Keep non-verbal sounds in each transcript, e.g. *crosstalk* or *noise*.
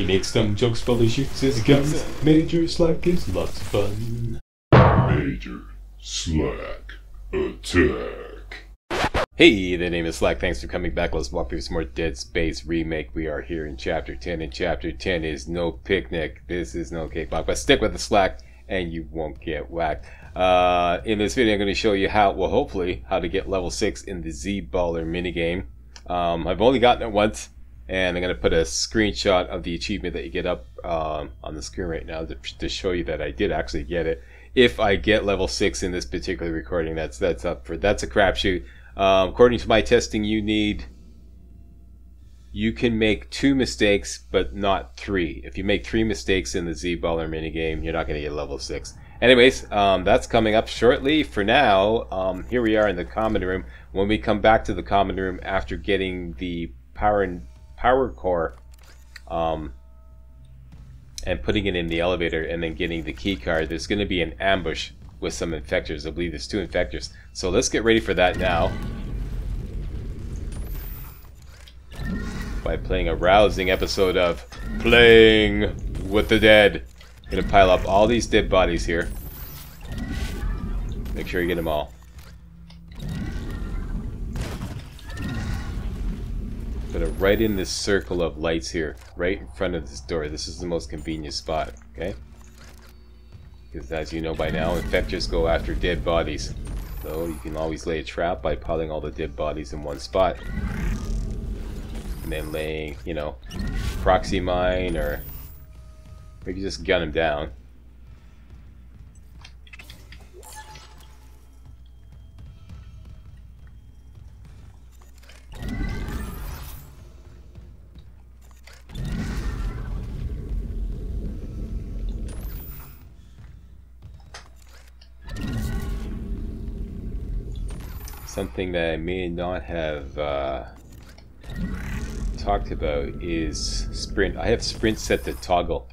He makes dumb jokes while he shoots his guns. Major Slack is lots of fun. Major Slack Attack. Hey, the name is Slack. Thanks for coming back. Let's walk through some more Dead Space remake. We are here in Chapter 10, and Chapter 10 is no picnic. This is no cake cakewalk, but stick with the Slack, and you won't get whacked. Uh, in this video, I'm going to show you how, well, hopefully, how to get level 6 in the Z-Baller minigame. Um, I've only gotten it once, and I'm going to put a screenshot of the achievement that you get up um, on the screen right now to, to show you that I did actually get it. If I get level 6 in this particular recording, that's that's up for, that's a crapshoot. Um, according to my testing, you need you can make two mistakes, but not three. If you make three mistakes in the Z-Baller minigame, you're not going to get level 6. Anyways, um, that's coming up shortly. For now, um, here we are in the common room. When we come back to the common room after getting the power power core um, and putting it in the elevator and then getting the key card, there's going to be an ambush with some infectors. I believe there's two infectors. So let's get ready for that now. By playing a rousing episode of Playing with the Dead. Gonna pile up all these dead bodies here. Make sure you get them all. Put it right in this circle of lights here, right in front of this door. This is the most convenient spot, okay? Because as you know by now, infectors go after dead bodies. So you can always lay a trap by piling all the dead bodies in one spot. And then laying, you know, proxy mine or maybe just gun them down. Something that I may not have uh, talked about is sprint. I have sprint set to toggle.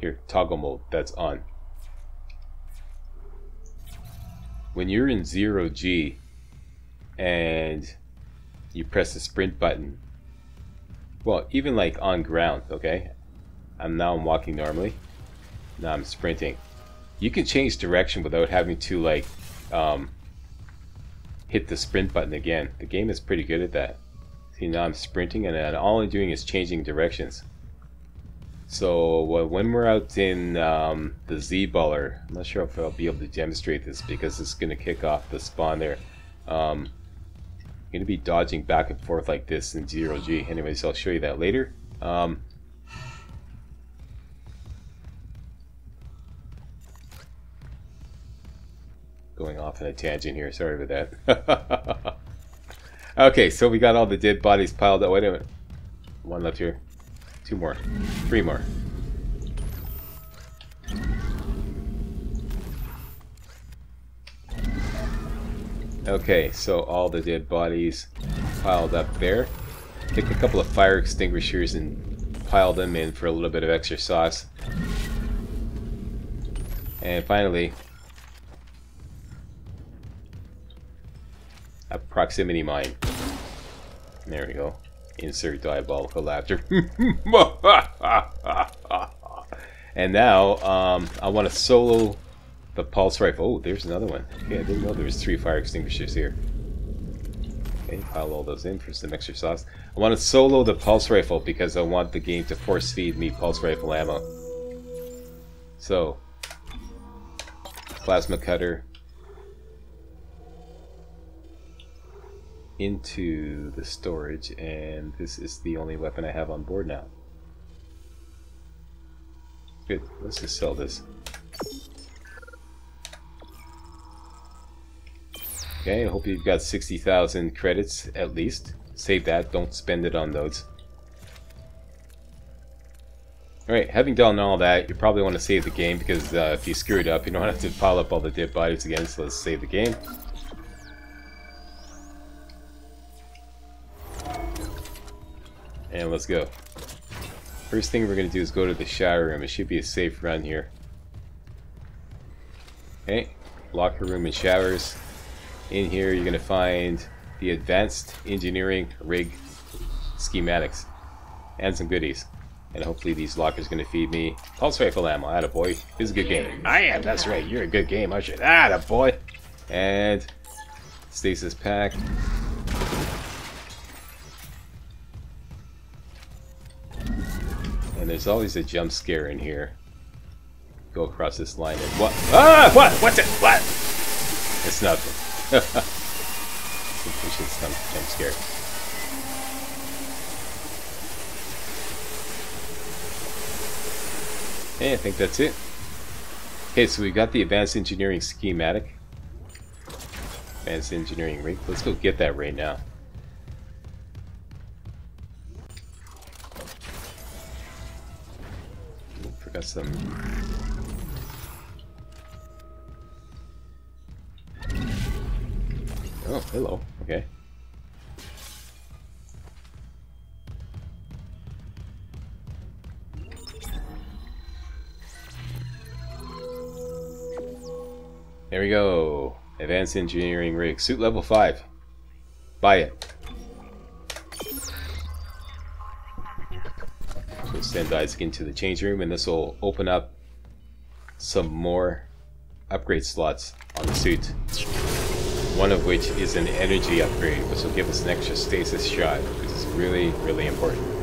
Here, toggle mode, that's on. When you're in zero G and you press the sprint button, well, even like on ground, okay? I'm now I'm walking normally now I'm sprinting. You can change direction without having to like um, hit the sprint button again. The game is pretty good at that. See now I'm sprinting and all I'm doing is changing directions. So when we're out in um, the Z-Baller, I'm not sure if I'll be able to demonstrate this because it's going to kick off the spawn there. Um, I'm going to be dodging back and forth like this in 0G. Anyways, I'll show you that later. Um, going off on a tangent here. Sorry about that. *laughs* okay, so we got all the dead bodies piled up. Wait a minute. One left here. Two more. Three more. Okay, so all the dead bodies piled up there. Take a couple of fire extinguishers and pile them in for a little bit of extra sauce. And finally, proximity mine. There we go. Insert diabolical laughter. *laughs* and now, um, I want to solo the pulse rifle. Oh, there's another one. Okay, I didn't know there was three fire extinguishers here. Okay, pile all those in for some extra sauce. I want to solo the pulse rifle because I want the game to force feed me pulse rifle ammo. So, plasma cutter, into the storage and this is the only weapon I have on board now. Good, let's just sell this. Okay, I hope you've got 60,000 credits at least. Save that, don't spend it on those. Alright, having done all that, you probably want to save the game because uh, if you screw it up, you don't have to pile up all the dead bodies again, so let's save the game. And let's go. First thing we're going to do is go to the shower room. It should be a safe run here. Okay, locker room and showers. In here you're going to find the advanced engineering rig schematics and some goodies. And hopefully these lockers going to feed me pulse rifle ammo. Atta boy. This is a good game. I am, that's right. You're a good game, aren't you? Atta boy. And stasis pack. And there's always a jump scare in here. Go across this line and what? Ah! What? What's it? What? It's nothing. *laughs* Suspicious jump, jump scare. Hey, I think that's it. Okay, so we got the advanced engineering schematic. Advanced engineering rig. Let's go get that right now. Forgot some. Oh, hello. Okay. There we go. Advanced Engineering Rig. Suit level 5. Buy it. Send Isaac into the change room and this will open up some more upgrade slots on the suit. One of which is an energy upgrade, which will give us an extra stasis shot, which is really, really important.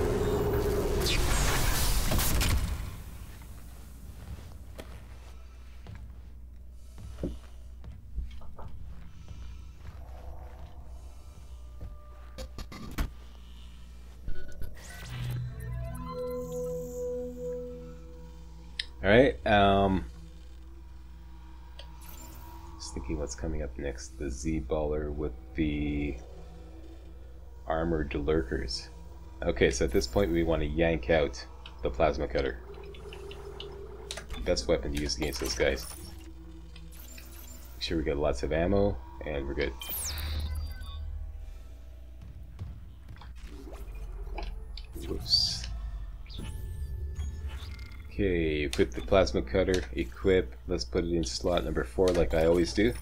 Alright, um... Just thinking what's coming up next. The Z-Baller with the armored lurkers. Okay, so at this point we want to yank out the plasma cutter. Best weapon to use against those guys. Make sure we get lots of ammo, and we're good. Okay, equip the plasma cutter, equip, let's put it in slot number 4 like I always do.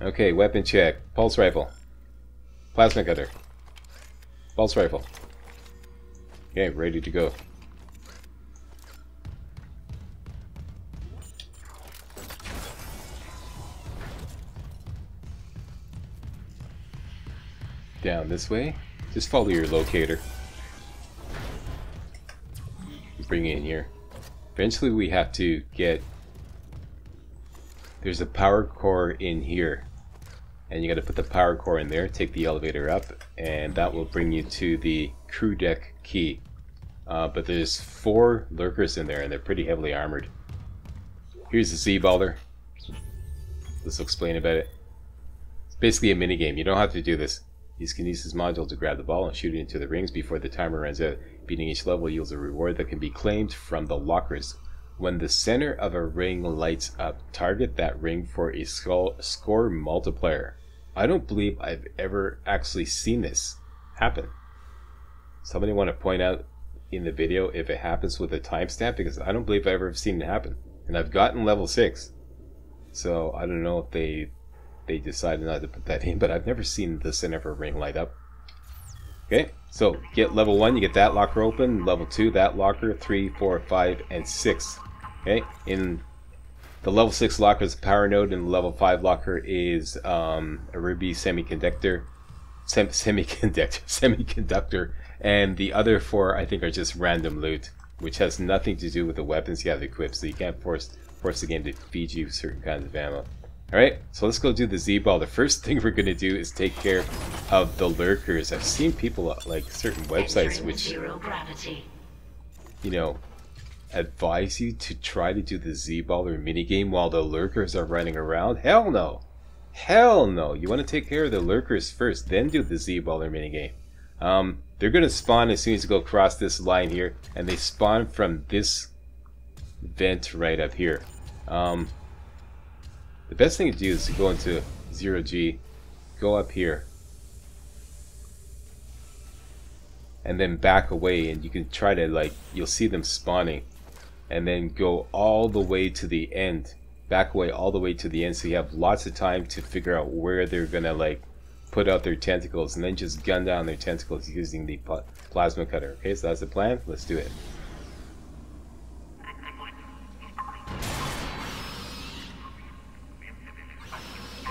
Okay, weapon check, pulse rifle, plasma cutter, pulse rifle. Okay, ready to go. Down this way, just follow your locator bring in here. Eventually we have to get... There's a power core in here. And you got to put the power core in there, take the elevator up, and that will bring you to the crew deck key. Uh, but there's four lurkers in there, and they're pretty heavily armored. Here's the Z-Baller. Let's explain about it. It's basically a mini game. You don't have to do this. Use Kinesis module to grab the ball and shoot it into the rings before the timer runs out. Beating each level yields a reward that can be claimed from the lockers. When the center of a ring lights up, target that ring for a score multiplier. I don't believe I've ever actually seen this happen. Somebody want to point out in the video if it happens with a timestamp because I don't believe I've ever seen it happen. And I've gotten level 6. So I don't know if they they decided not to put that in, but I've never seen the center of a ring light up. Okay, so get level 1, you get that locker open, level 2, that locker, three, four, five, and 6. Okay, in the level 6 locker is a power node, and the level 5 locker is um, a ruby semiconductor, sem semiconductor, *laughs* semiconductor, and the other four I think are just random loot, which has nothing to do with the weapons you have equipped, so you can't force force the game to feed you certain kinds of ammo. Alright, so let's go do the Z-Ball. The first thing we're going to do is take care of the lurkers. I've seen people like certain websites which, you know, advise you to try to do the Z-Baller minigame while the lurkers are running around. Hell no! Hell no! You want to take care of the lurkers first, then do the Z-Baller minigame. Um, they're going to spawn as soon as you go across this line here, and they spawn from this vent right up here. Um, the best thing to do is to go into zero G, go up here, and then back away and you can try to like, you'll see them spawning and then go all the way to the end back away all the way to the end so you have lots of time to figure out where they're gonna like put out their tentacles and then just gun down their tentacles using the pl plasma cutter. Okay, so that's the plan. Let's do it.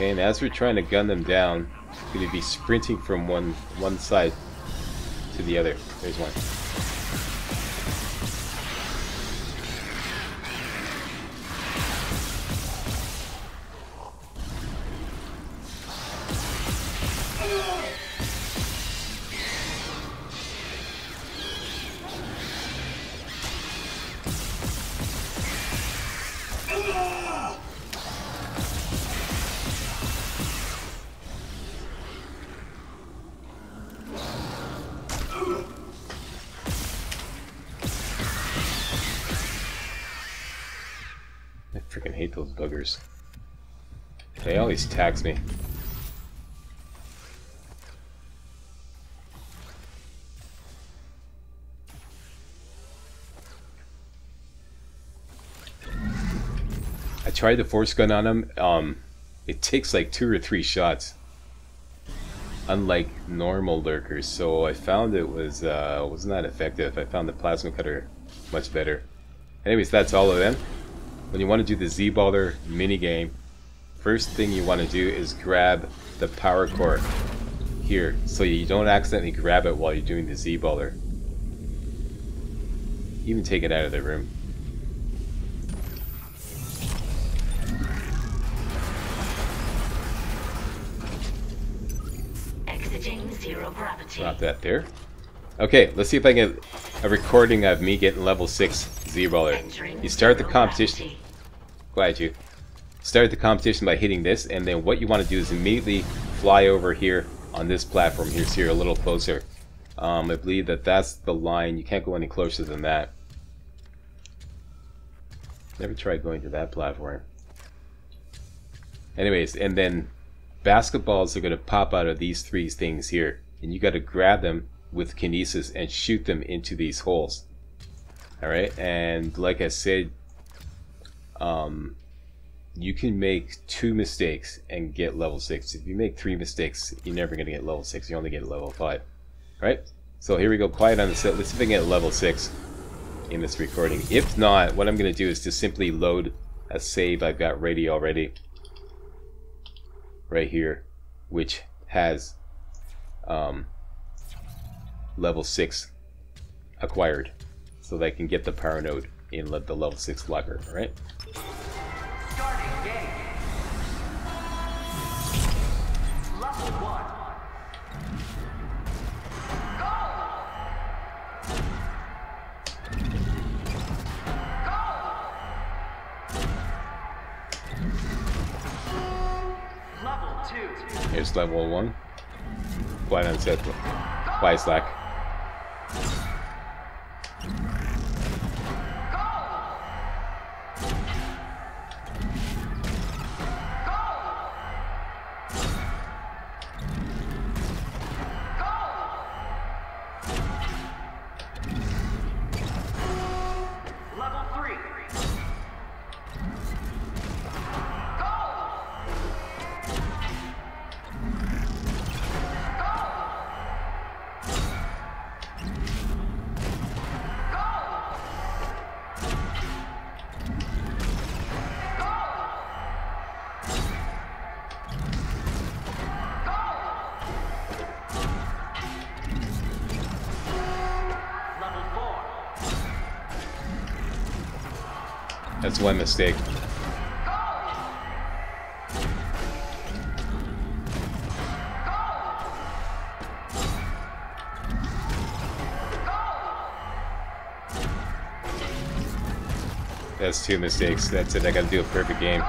And as we're trying to gun them down, we're going to be sprinting from one one side to the other. There's one. Tried the force gun on him. Um, it takes like two or three shots, unlike normal lurkers. So I found it was uh, was not effective. I found the plasma cutter much better. Anyways, that's all of them when you want to do the Z-Baller minigame, first thing you want to do is grab the power core here, so you don't accidentally grab it while you're doing the Z-Baller. Even take it out of the room. Zero gravity. Drop that there. Okay, let's see if I can get a recording of me getting level 6 Z-Baller. Entering You start the competition. gravity. Quiet you. Start the competition by hitting this, and then what you want to do is immediately fly over here on this platform here, so you're a little closer. Um, I believe that that's the line. You can't go any closer than that. Never tried going to that platform. Anyways, and then basketballs are going to pop out of these three things here, and you got to grab them with kinesis and shoot them into these holes. All right, and like I said, um, you can make two mistakes and get level six. If you make three mistakes, you're never gonna get level six. You only get level five. All right. So here we go. Quiet on the set. Let's see if I can get level six in this recording. If not, what I'm gonna do is just simply load a save I've got ready already, right here, which has um, level six acquired, so I can get the power node in the level six locker. All level one. Quiet on set. Quiet slack. That's one mistake. That's two mistakes. That's it. I gotta do a perfect game.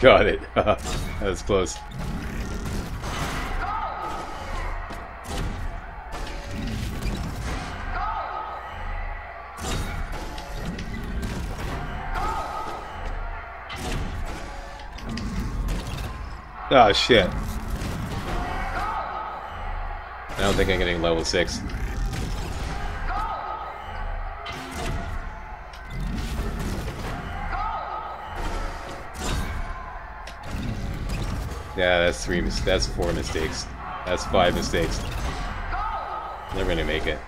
Got it. *laughs* that was close. Oh shit. I don't think I'm getting level 6. Yeah, that's three. That's four mistakes. That's five mistakes. Never gonna make it.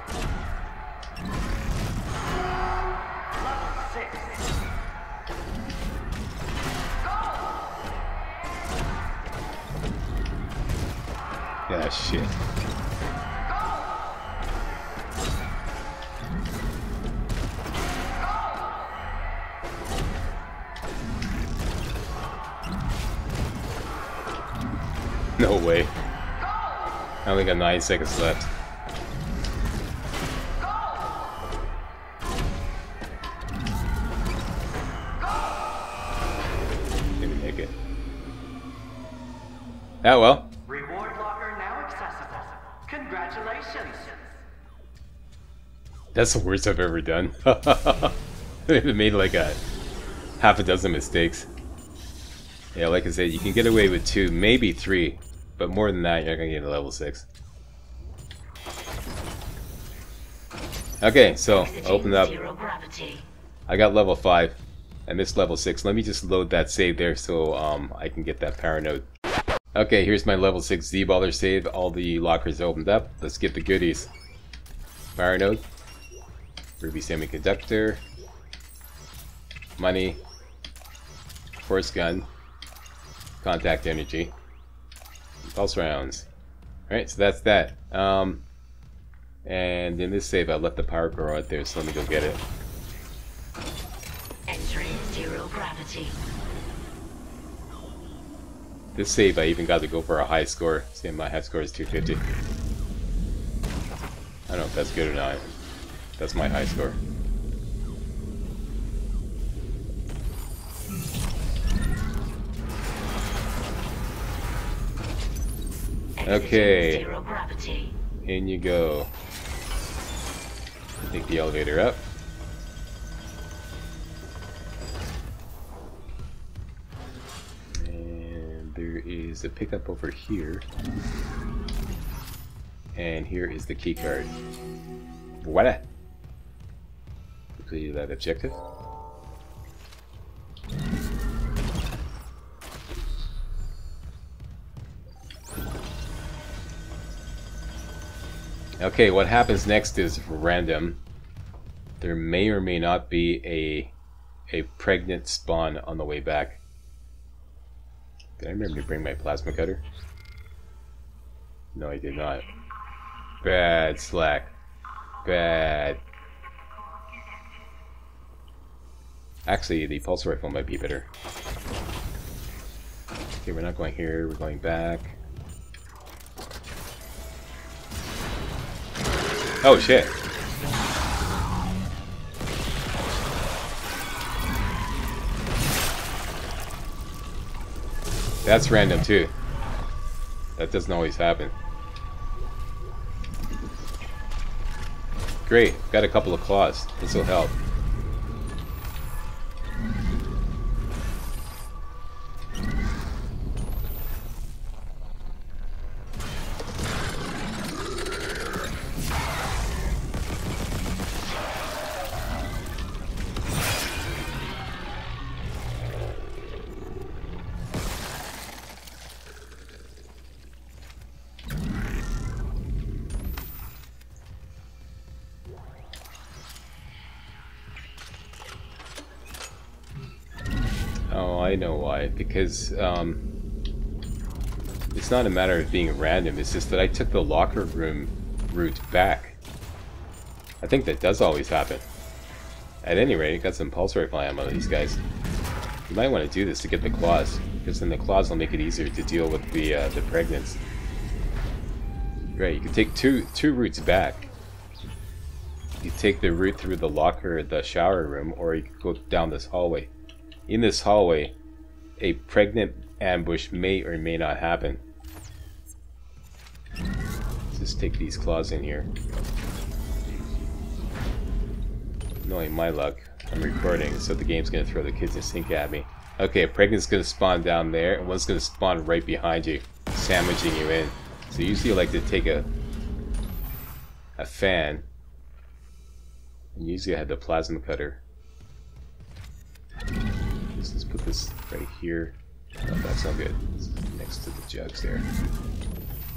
9 seconds left. Didn't make it. Oh well. Reward locker now accessible. Congratulations. That's the worst I've ever done. *laughs* I've made like a half a dozen mistakes. Yeah, like I said, you can get away with two, maybe three, but more than that, you're not going to get to level 6. Okay, so open up. I got level five. I missed level six. Let me just load that save there so um I can get that power node. Okay, here's my level six Z-baller save. All the lockers opened up. Let's get the goodies. Power Node. Ruby Semiconductor. Money. Force Gun. Contact Energy. Pulse Rounds. Alright, so that's that. Um, and in this save, I left the power core out there, so let me go get it. Entering zero gravity. This save, I even got to go for a high score. See, my high score is 250. I don't know if that's good or not. That's my high score. Okay. In you go. Take the elevator up. And there is a pickup over here. And here is the key card. Voila! Completed that objective. Okay, what happens next is random. There may or may not be a a pregnant spawn on the way back. Did I remember to bring my plasma cutter? No, I did not. Bad slack. Bad. Actually, the pulse rifle might be better. Okay, we're not going here, we're going back. Oh shit. That's random too. That doesn't always happen. Great, got a couple of claws. This will help. Because um, it's not a matter of being random. It's just that I took the locker room route back. I think that does always happen. At any rate, got some pulse rifle ammo these guys. You might want to do this to get the claws, because then the claws will make it easier to deal with the uh, the pregnants. Great, you can take two two routes back. You take the route through the locker, the shower room, or you go down this hallway. In this hallway, a pregnant ambush may or may not happen. Just take these claws in here. Knowing my luck, I'm recording, so the game's gonna throw the kitchen sink at me. Okay, a pregnant's gonna spawn down there, and one's gonna spawn right behind you, sandwiching you in. So usually like to take a a fan, and usually I had the plasma cutter. This right here. Oh, that's not good. It's next to the jugs there.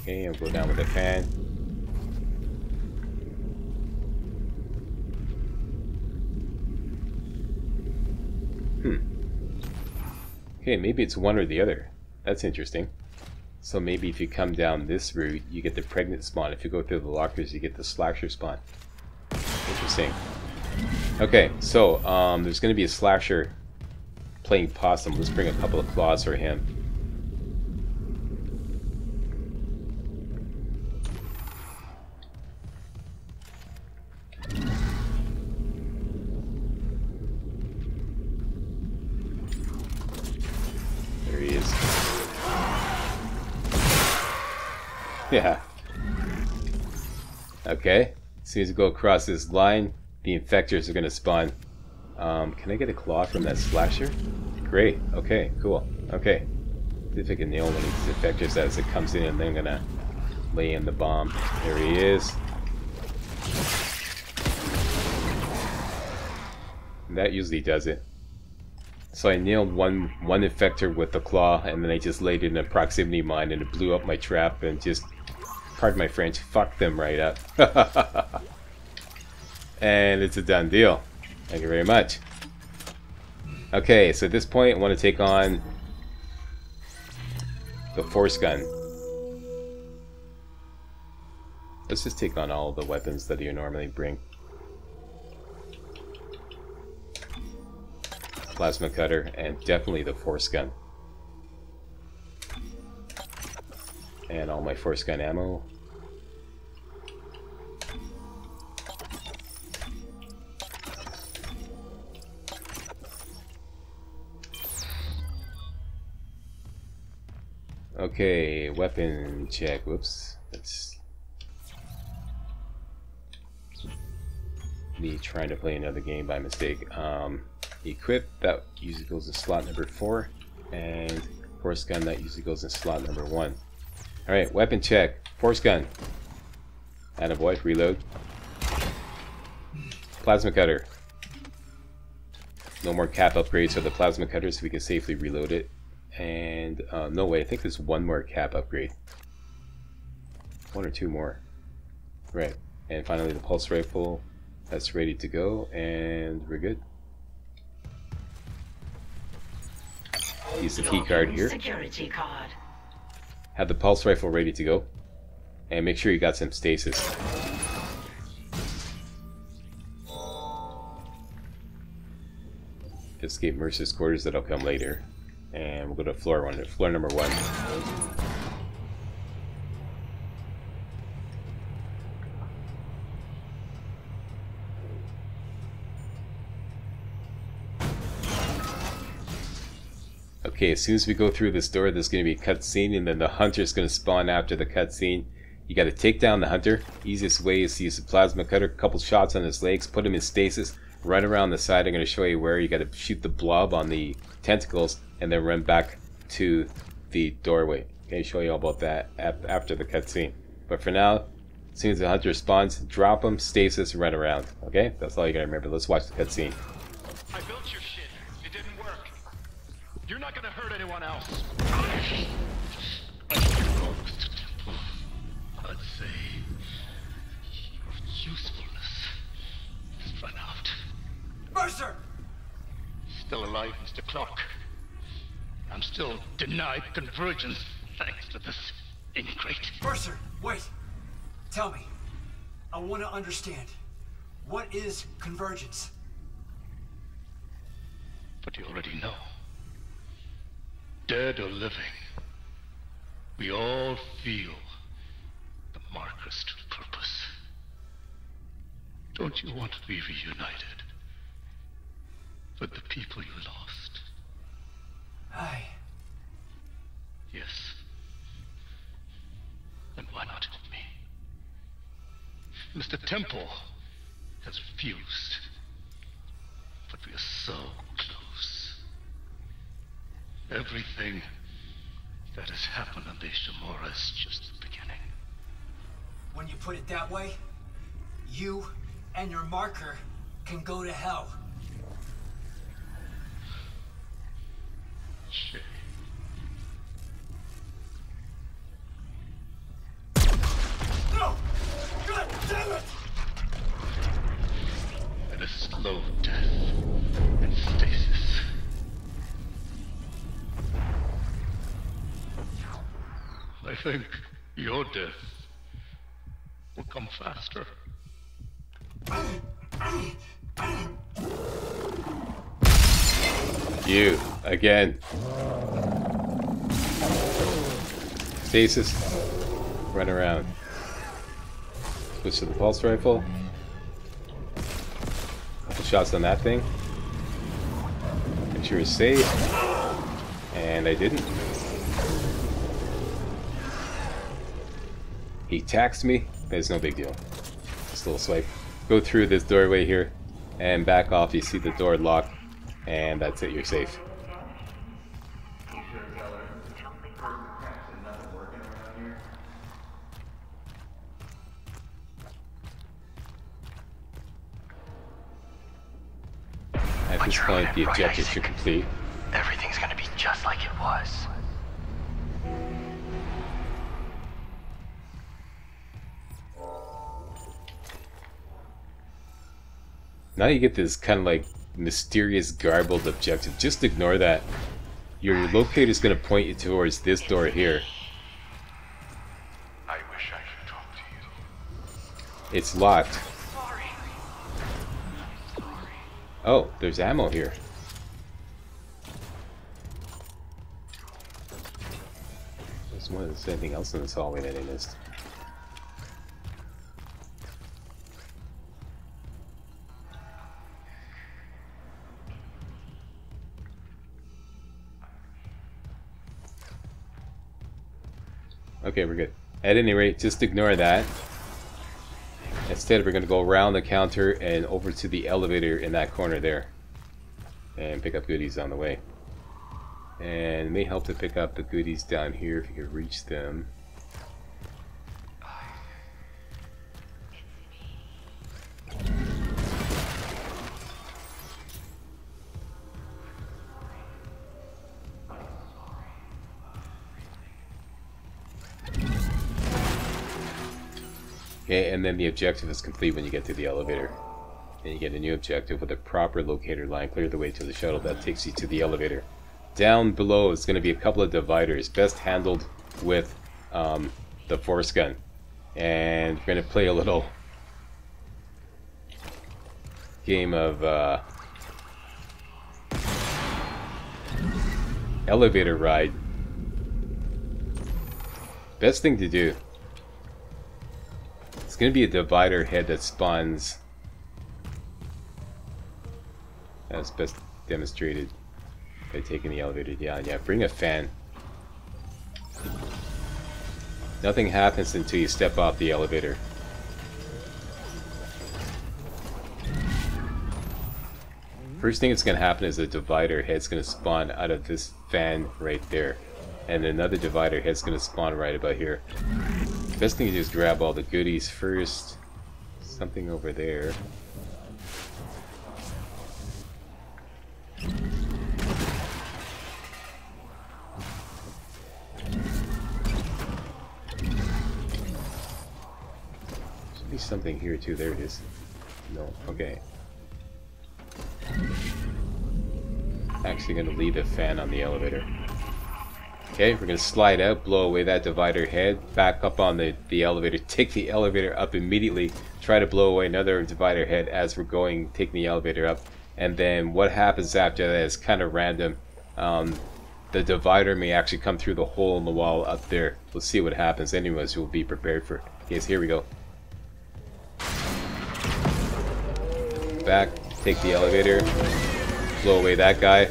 Okay, I'll go down with the fan. Hmm. Okay, maybe it's one or the other. That's interesting. So maybe if you come down this route, you get the pregnant spawn. If you go through the lockers, you get the slasher spawn. Interesting. Okay, so um, there's going to be a slasher playing possum. Let's bring a couple of claws for him. There he is. Yeah. Okay. As soon as you go across this line, the infectors are going to spawn. Um, can I get a claw from that slasher? Great. Okay, cool. Okay. See if I can nail one of these infectors as it comes in and then I'm to lay in the bomb. There he is. And that usually does it. So I nailed one one infector with the claw, and then I just laid it in a proximity mine, and it blew up my trap, and just, pardon my French, fucked them right up. *laughs* and it's a done deal. Thank you very much. Okay, so at this point, I want to take on the force gun. Let's just take on all the weapons that you normally bring. Plasma cutter, and definitely the force gun. And all my force gun ammo. Okay, weapon check. Whoops. That's me trying to play another game by mistake. Um, equip, that usually goes in slot number 4. And force gun, that usually goes in slot number 1. Alright, weapon check. Force gun. Attaboy, reload. Plasma cutter. No more cap upgrades for the plasma cutter so we can safely reload it. And, uh, no way, I think there's one more cap upgrade. One or two more. Right. And finally the pulse rifle. That's ready to go, and we're good. Use the key card here. Security card. Have the pulse rifle ready to go. And make sure you got some stasis. Escape Mercer's quarters, that'll come later. And we'll go to floor one, floor number one. Okay, as soon as we go through this door, there's going to be a cutscene, and then the hunter's going to spawn after the cutscene. You got to take down the hunter. Easiest way is to use the plasma cutter, couple shots on his legs, put him in stasis, run around the side. I'm going to show you where you got to shoot the blob on the tentacles, and then run back to the doorway. Okay, show you all about that after the cutscene. But for now, as soon as the hunter spawns, drop him, stasis, run around. Okay, that's all you got to remember. Let's watch the cutscene. I built your shit. It didn't work. You're not gonna hurt anyone else. I'd say your usefulness has run out. Mercer! Still alive, Mr. Clarke. I'm still denied convergence thanks to this ingrate. Mercer, wait. Tell me. I want to understand. What is convergence? But you already know. Dead or living, we all feel the marker's true purpose. Don't you want to be reunited with the people you lost? Aye. Yes. Then why not help me? Mr. Temple has refused. But we are so close. Everything that has happened on the Ishimura is just the beginning. When you put it that way, you and your marker can go to hell. Shit. No! God damn it! And a slow death in stasis. I think your death will come faster. You again. Stasis. Run around. Switch to the pulse rifle. Couple shots on that thing. Make sure it's safe. And I didn't. He taxed me, it's no big deal. Just a little swipe. Go through this doorway here and back off. You see the door locked, and that's it. You're safe. This point, the objectives should complete. Everything's gonna be just like it was. Now you get this kind of like mysterious garbled objective. Just ignore that. Your locator is going to point you towards this door here. I wish I could talk to you. It's locked. Oh, there's ammo here. There's. Is there anything else in this hallway that I missed? Okay, we're good. At any rate, just ignore that. Instead, we're going to go around the counter and over to the elevator in that corner there. And pick up goodies on the way. And it may help to pick up the goodies down here if you can reach them. Then the objective is complete when you get to the elevator. Then you get a new objective with a proper locator line. Clear the way to the shuttle that takes you to the elevator. Down below is going to be a couple of dividers, best handled with um, the force gun. And we're going to play a little game of uh, elevator ride. Best thing to do it's going to be a divider head that spawns as best demonstrated by taking the elevator down. Yeah, bring a fan. Nothing happens until you step off the elevator. First thing that's going to happen is a divider head's going to spawn out of this fan right there. And another divider head's going to spawn right about here. Best thing to do is grab all the goodies first. Something over there. Should be something here too. There it is. No. Okay. Actually gonna leave a fan on the elevator. Okay, we're gonna slide out, blow away that divider head, back up on the, the elevator, *laughs* take the elevator up immediately, try to blow away another divider head as we're going, taking the elevator up, and then what happens after that is kind of random. Um, the divider may actually come through the hole in the wall up there. We'll see what happens. Anyways, we'll be prepared for. Okay, so here we go. Back, take the elevator, blow away that guy.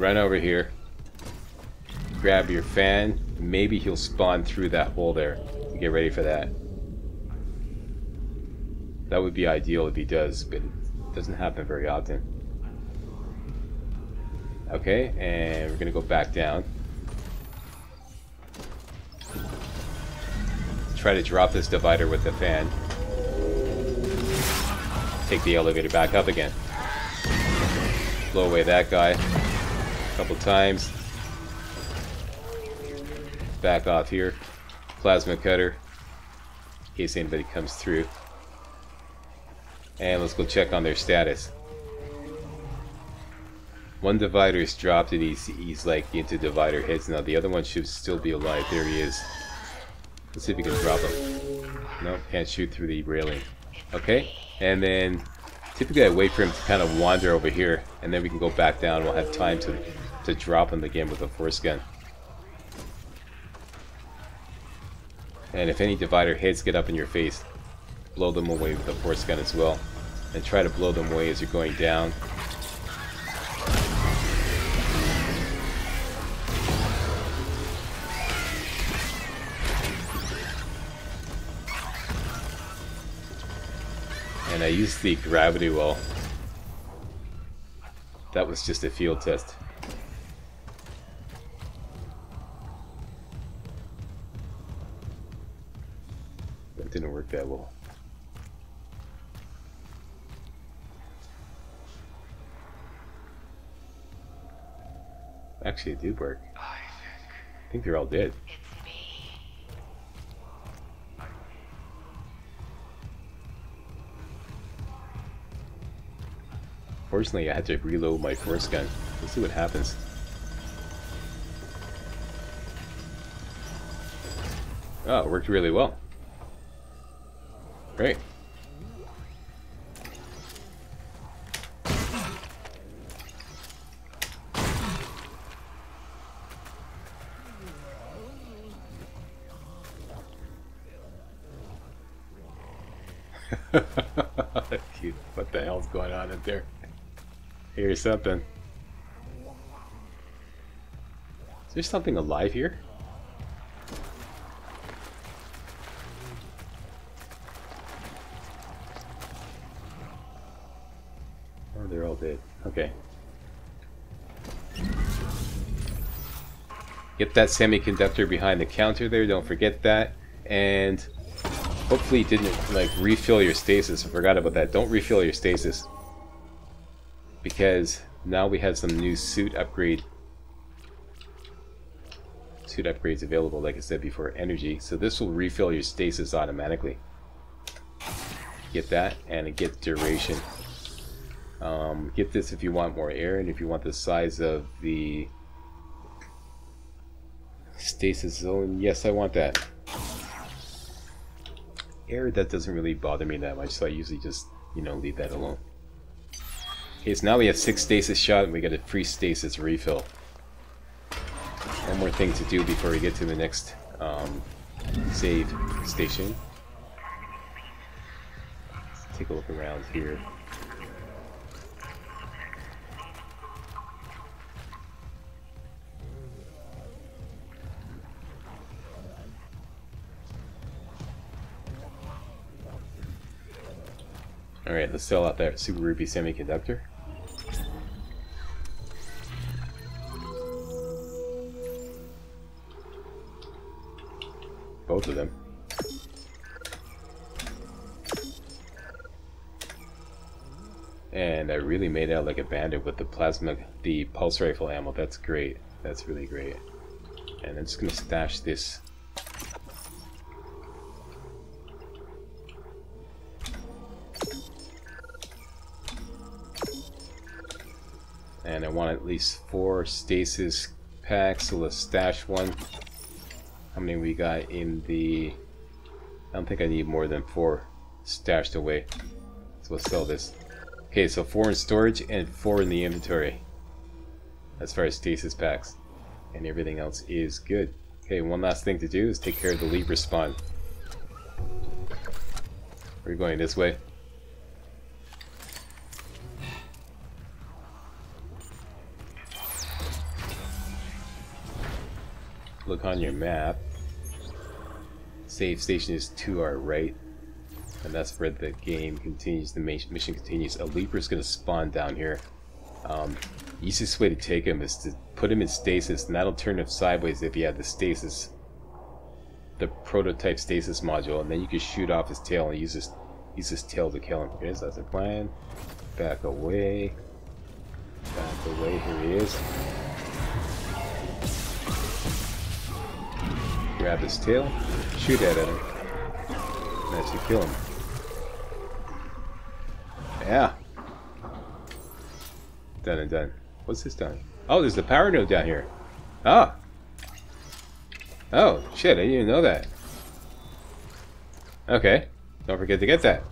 Run over here. Grab your fan. Maybe he'll spawn through that hole there. Get ready for that. That would be ideal if he does, but it doesn't happen very often. Okay, and we're gonna go back down. Try to drop this divider with the fan. Take the elevator back up again. Blow away that guy. Couple times. Back off here. Plasma cutter. In case anybody comes through. And let's go check on their status. One divider is dropped and he's, he's like into divider hits now. The other one should still be alive. There he is. Let's see if we can drop him. No, can't shoot through the railing. Okay, and then typically I wait for him to kind of wander over here, and then we can go back down. We'll have time to, to drop him again with a force gun. And if any divider hits, get up in your face. Blow them away with a force gun as well. And try to blow them away as you're going down. And I used the gravity well. That was just a field test. That didn't work that well. Actually, it did work. I think they're all dead. Fortunately, I had to reload my force gun. Let's see what happens. Oh, it worked really well. Great. *laughs* What the hell's going on in there? Here's something. Is there something alive here? Oh, they're all dead. Okay. Get that semiconductor behind the counter there, don't forget that. And hopefully didn't like refill your stasis. I forgot about that. Don't refill your stasis because now we have some new suit upgrade suit upgrades available like I said before energy so this will refill your stasis automatically get that and get duration um, get this if you want more air and if you want the size of the stasis zone yes I want that air that doesn't really bother me that much so I usually just you know leave that alone Okay, so now we have six stasis shot and we got a free stasis refill. One more thing to do before we get to the next um, save station. Let's take a look around here. Let's sell out that Super Ruby Semiconductor. Both of them. And I really made out like a bandit with the plasma, the pulse rifle ammo. That's great. That's really great. And I'm just gonna stash this and I want at least four stasis packs, so let's stash one. How many we got in the... I don't think I need more than four stashed away. So let's sell this. Okay, so four in storage and four in the inventory. As far as stasis packs. And everything else is good. Okay, one last thing to do is take care of the leap respawn. We're going this way. Look on your map, save station is to our right, and that's where the game continues, the mission continues. A leaper is going to spawn down here. Um, Easiest way to take him is to put him in stasis, and that'll turn him sideways if you have the stasis, the prototype stasis module, and then you can shoot off his tail and use his use his tail to kill him. Here's that's the plan. Back away. Back away. Here he is. Grab his tail, shoot at him. That should kill him. Yeah. Done and done. What's this done? Oh, there's the power node down here. Ah. Oh, shit, I didn't even know that. Okay. Don't forget to get that.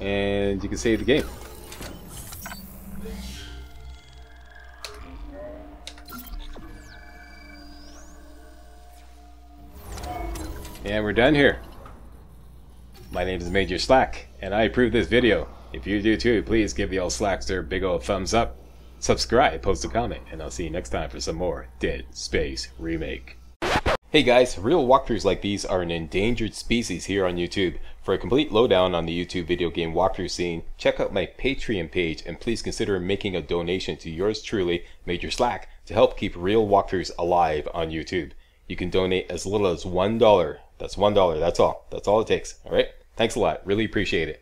And you can save the game. And we're done here. My name is Major Slack, and I approve this video. If you do too, please give the old Slackster a big old thumbs up, subscribe, post a comment, and I'll see you next time for some more Dead Space Remake. Hey guys, real walkthroughs like these are an endangered species here on YouTube. For a complete lowdown on the YouTube video game walkthrough scene, check out my Patreon page and please consider making a donation to yours truly, Major Slack, to help keep real walkthroughs alive on YouTube. You can donate as little as $1. That's $1, that's all. That's all it takes, alright? Thanks a lot, really appreciate it.